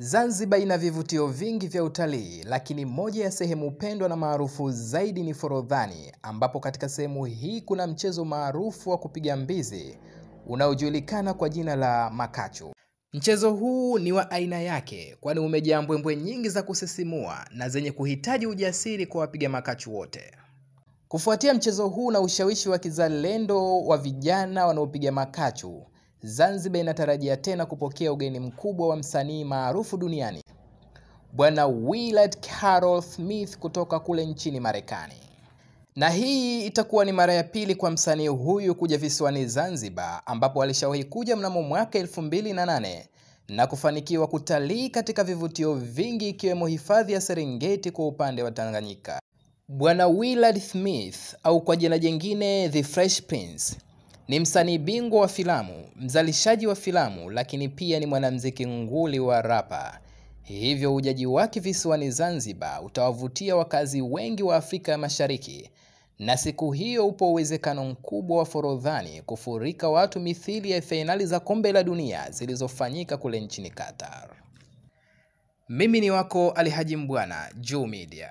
Zanzibar ina vivutio vingi vya utalii, lakini moja ya sehemu pendwa na maarufu zaidi ni Forodhani, ambapo katika sehemu hii kuna mchezo maarufu wa kupiga mbizi unaojulikana kwa jina la makachu. Mchezo huu ni wa aina yake, kwani umejaa mbwembwe nyingi za kusisimua na zenye kuhitaji ujasiri kwa wapiga makachu wote. Kufuatia mchezo huu na ushawishi wa kizalendo wa vijana wanaopiga makachu, Zanzibar inatarajia tena kupokea ugeni mkubwa wa msanii maarufu duniani, Bwana Willard Carol Smith kutoka kule nchini Marekani. Na hii itakuwa ni mara ya pili kwa msanii huyu kuja visiwani Zanzibar, ambapo alishawahi kuja mnamo mwaka 2008 na kufanikiwa kutalii katika vivutio vingi ikiwemo hifadhi ya Serengeti kwa upande wa Tanganyika. Bwana Willard Smith au kwa jina jingine The Fresh Prince ni msanii bingwa wa filamu, mzalishaji wa filamu, lakini pia ni mwanamuziki nguli wa rapa. Hivyo ujaji wake visiwani Zanzibar utawavutia wakazi wengi wa Afrika ya Mashariki, na siku hiyo upo uwezekano mkubwa wa Forodhani kufurika watu mithili ya fainali za kombe la dunia zilizofanyika kule nchini Qatar. Mimi ni wako alihaji Mbwana, Juu Media.